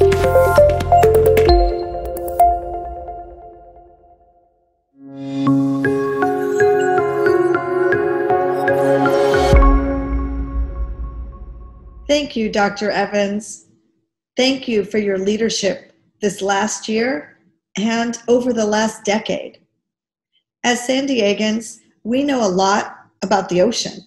Thank you, Dr. Evans. Thank you for your leadership this last year and over the last decade. As San Diegans, we know a lot about the ocean.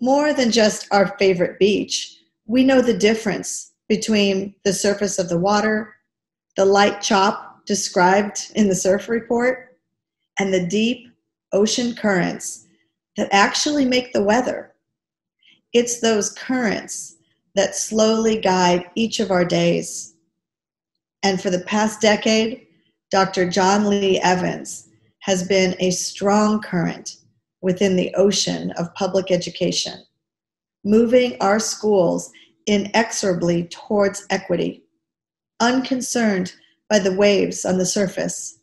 More than just our favorite beach, we know the difference between the surface of the water, the light chop described in the surf report, and the deep ocean currents that actually make the weather. It's those currents that slowly guide each of our days. And for the past decade, Dr. John Lee Evans has been a strong current within the ocean of public education, moving our schools inexorably towards equity, unconcerned by the waves on the surface.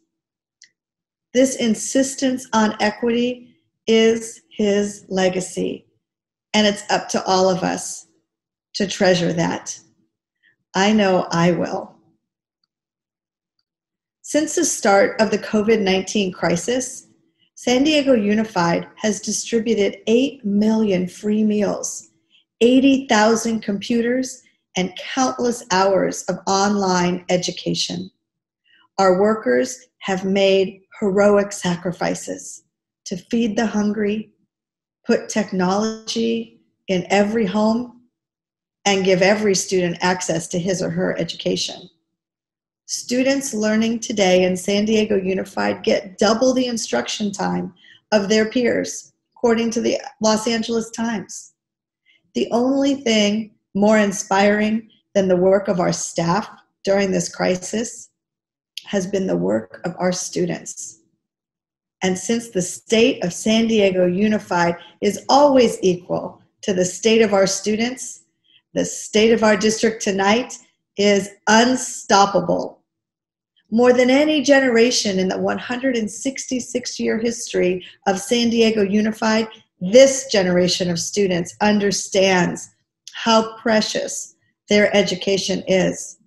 This insistence on equity is his legacy, and it's up to all of us to treasure that. I know I will. Since the start of the COVID 19 crisis, San Diego Unified has distributed 8 million free meals, 80,000 computers, and countless hours of online education. Our workers have made heroic sacrifices to feed the hungry, put technology in every home, and give every student access to his or her education. Students learning today in San Diego Unified get double the instruction time of their peers, according to the Los Angeles Times. The only thing more inspiring than the work of our staff during this crisis has been the work of our students. And since the state of San Diego Unified is always equal to the state of our students, the state of our district tonight is unstoppable. More than any generation in the 166 year history of San Diego Unified, this generation of students understands how precious their education is.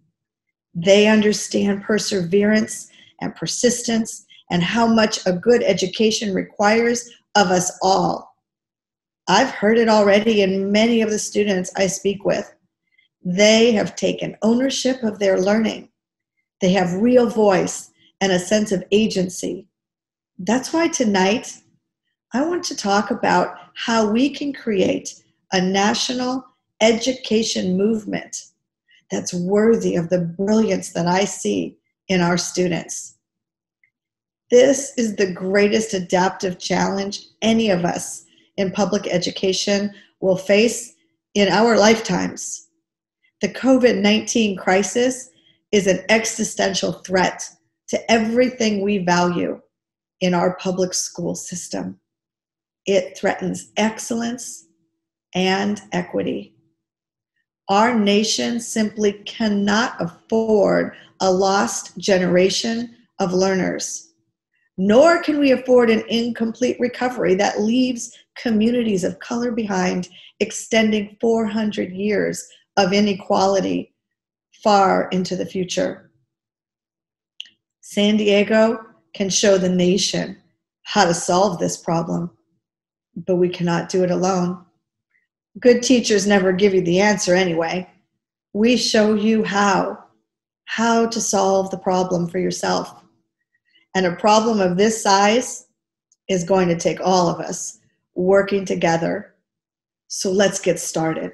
They understand perseverance and persistence and how much a good education requires of us all. I've heard it already in many of the students I speak with. They have taken ownership of their learning. They have real voice and a sense of agency. That's why tonight I want to talk about how we can create a national education movement that's worthy of the brilliance that I see in our students. This is the greatest adaptive challenge any of us in public education will face in our lifetimes. The COVID 19 crisis is an existential threat to everything we value in our public school system. It threatens excellence and equity. Our nation simply cannot afford a lost generation of learners, nor can we afford an incomplete recovery that leaves communities of color behind, extending 400 years of inequality far into the future. San Diego can show the nation how to solve this problem, but we cannot do it alone. Good teachers never give you the answer anyway. We show you how, how to solve the problem for yourself. And a problem of this size is going to take all of us working together. So let's get started.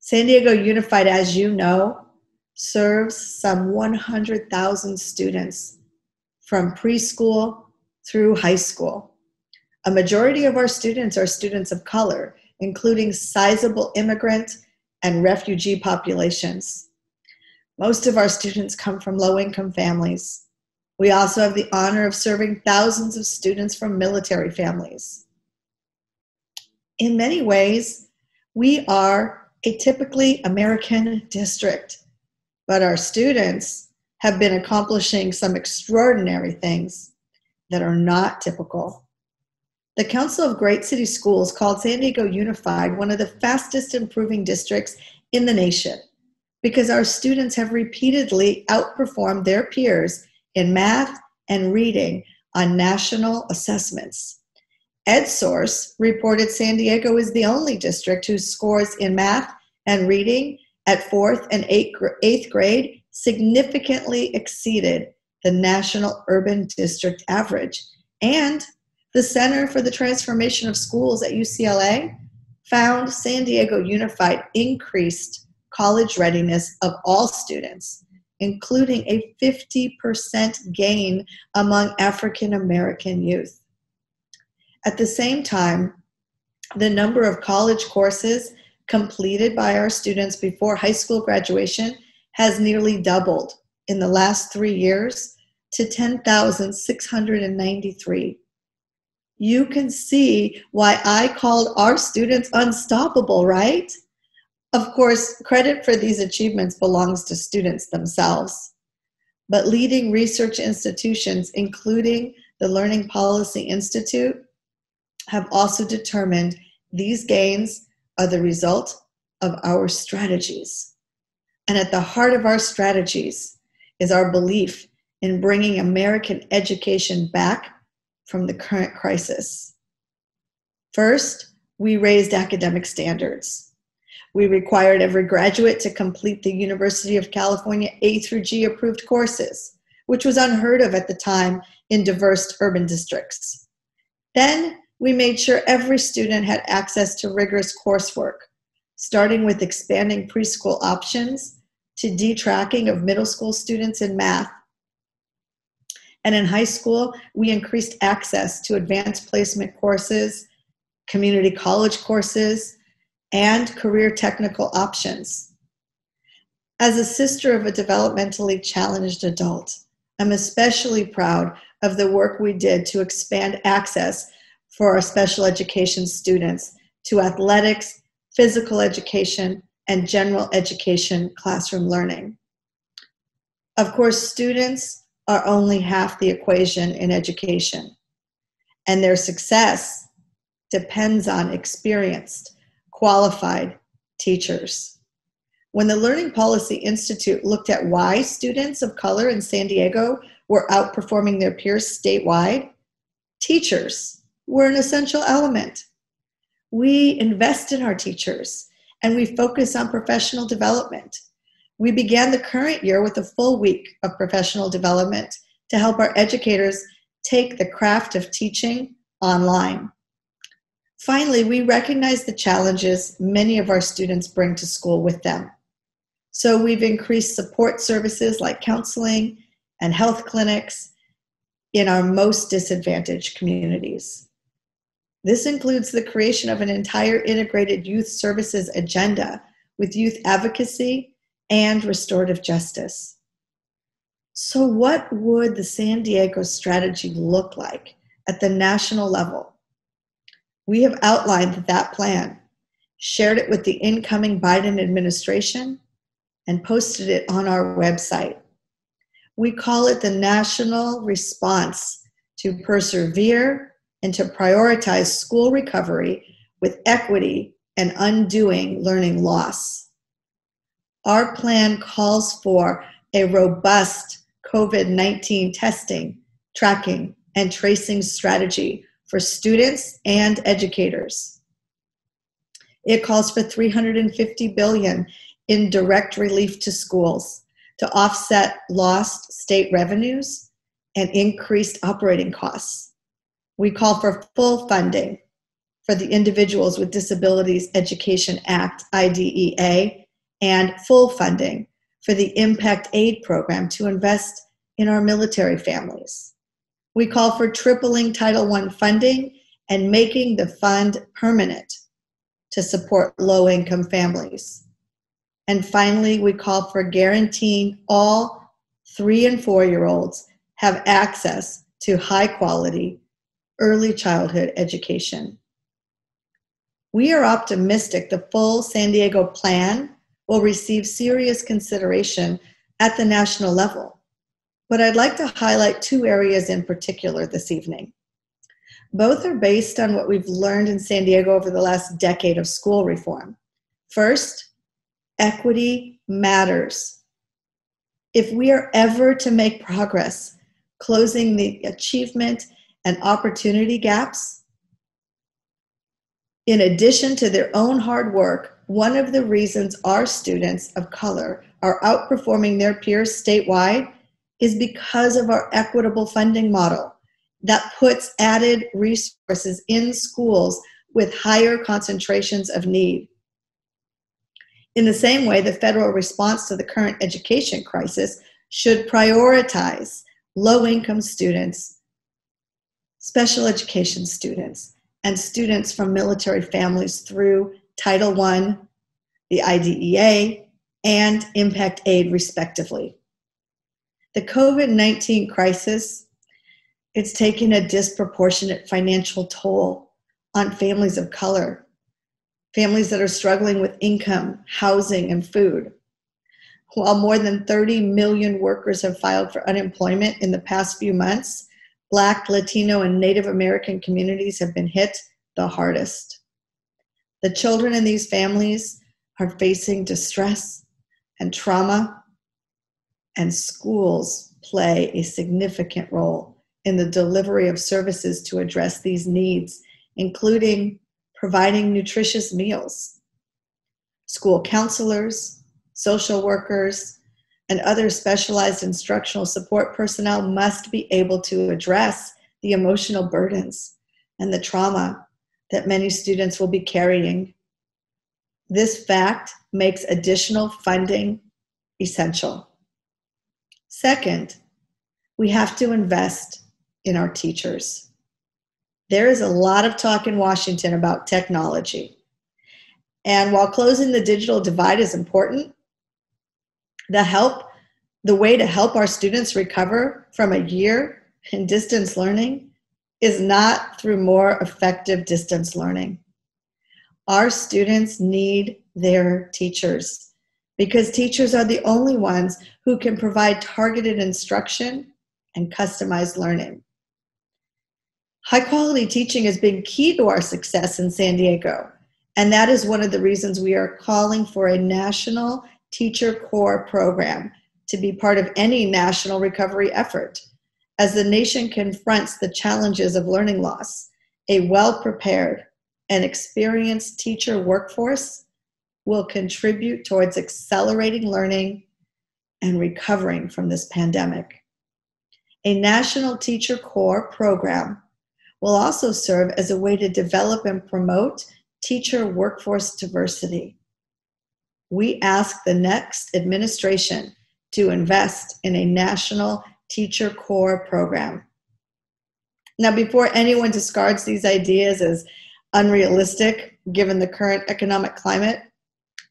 San Diego Unified, as you know, serves some 100,000 students from preschool through high school. A majority of our students are students of color, including sizable immigrant and refugee populations. Most of our students come from low income families. We also have the honor of serving thousands of students from military families. In many ways, we are a typically American district, but our students have been accomplishing some extraordinary things that are not typical. The Council of Great City Schools called San Diego Unified one of the fastest improving districts in the nation, because our students have repeatedly outperformed their peers in math and reading on national assessments. EdSource reported San Diego is the only district whose scores in math and reading at fourth and eighth grade significantly exceeded the national urban district average. And the Center for the Transformation of Schools at UCLA found San Diego Unified increased college readiness of all students, including a 50% gain among African American youth. At the same time, the number of college courses completed by our students before high school graduation has nearly doubled in the last three years to 10,693. You can see why I called our students unstoppable, right? Of course, credit for these achievements belongs to students themselves. But leading research institutions, including the Learning Policy Institute, have also determined these gains are the result of our strategies. And at the heart of our strategies is our belief in bringing American education back from the current crisis. First, we raised academic standards. We required every graduate to complete the University of California A through G approved courses, which was unheard of at the time in diverse urban districts. Then we made sure every student had access to rigorous coursework, starting with expanding preschool options to detracking of middle school students in math. And in high school, we increased access to advanced placement courses, community college courses, and career technical options. As a sister of a developmentally challenged adult, I'm especially proud of the work we did to expand access for our special education students to athletics, physical education, and general education classroom learning. Of course, students are only half the equation in education, and their success depends on experienced, qualified teachers. When the Learning Policy Institute looked at why students of color in San Diego were outperforming their peers statewide, teachers were an essential element. We invest in our teachers and we focus on professional development. We began the current year with a full week of professional development to help our educators take the craft of teaching online. Finally, we recognize the challenges many of our students bring to school with them. So we've increased support services like counseling and health clinics in our most disadvantaged communities. This includes the creation of an entire integrated youth services agenda with youth advocacy and restorative justice. So, what would the San Diego strategy look like at the national level? We have outlined that plan, shared it with the incoming Biden administration, and posted it on our website. We call it the National Response to Persevere and to prioritize school recovery with equity and undoing learning loss. Our plan calls for a robust COVID 19 testing, tracking, and tracing strategy for students and educators. It calls for 350 billion in direct relief to schools to offset lost state revenues and increased operating costs. We call for full funding for the Individuals with Disabilities Education Act, IDEA, and full funding for the Impact Aid program to invest in our military families. We call for tripling Title I funding and making the fund permanent to support low income families. And finally, we call for guaranteeing all three and four year olds have access to high quality early childhood education. We are optimistic the full San Diego plan will receive serious consideration at the national level. But I'd like to highlight two areas in particular this evening. Both are based on what we've learned in San Diego over the last decade of school reform. First, equity matters. If we are ever to make progress, closing the achievement and opportunity gaps, in addition to their own hard work, one of the reasons our students of color are outperforming their peers statewide is because of our equitable funding model that puts added resources in schools with higher concentrations of need. In the same way, the federal response to the current education crisis should prioritize low income students, special education students, and students from military families through Title I, the IDEA, and Impact Aid, respectively. The COVID 19 crisis it's taking a disproportionate financial toll on families of color, families that are struggling with income, housing, and food. While more than 30 million workers have filed for unemployment in the past few months, Black, Latino, and Native American communities have been hit the hardest. The children in these families are facing distress and trauma, and schools play a significant role in the delivery of services to address these needs, including providing nutritious meals. School counselors, social workers, and other specialized instructional support personnel must be able to address the emotional burdens and the trauma that many students will be carrying. This fact makes additional funding essential. Second, we have to invest in our teachers. There is a lot of talk in Washington about technology. And while closing the digital divide is important, the help, the way to help our students recover from a year in distance learning is not through more effective distance learning. Our students need their teachers because teachers are the only ones who can provide targeted instruction and customized learning. High quality teaching has been key to our success in San Diego, and that is one of the reasons we are calling for a national teacher corps program to be part of any national recovery effort. As the nation confronts the challenges of learning loss, a well prepared and experienced teacher workforce will contribute towards accelerating learning and recovering from this pandemic. A national teacher corps program will also serve as a way to develop and promote teacher workforce diversity. We ask the next administration to invest in a national teacher corps program. Now, before anyone discards these ideas as unrealistic given the current economic climate,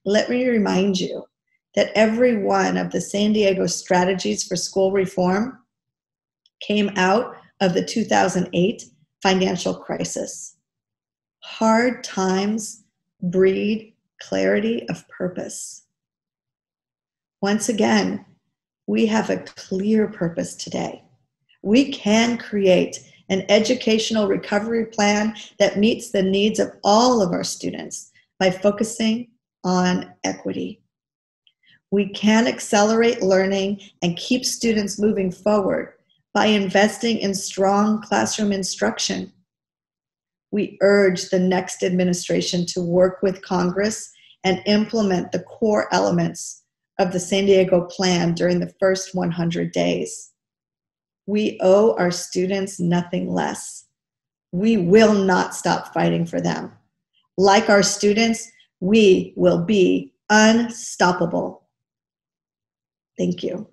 let me remind you that every one of the San Diego strategies for school reform came out of the 2008 financial crisis. Hard times breed clarity of purpose. Once again, we have a clear purpose today. We can create an educational recovery plan that meets the needs of all of our students by focusing on equity. We can accelerate learning and keep students moving forward by investing in strong classroom instruction. We urge the next administration to work with Congress and implement the core elements of the San Diego Plan during the first 100 days. We owe our students nothing less. We will not stop fighting for them. Like our students, we will be unstoppable. Thank you.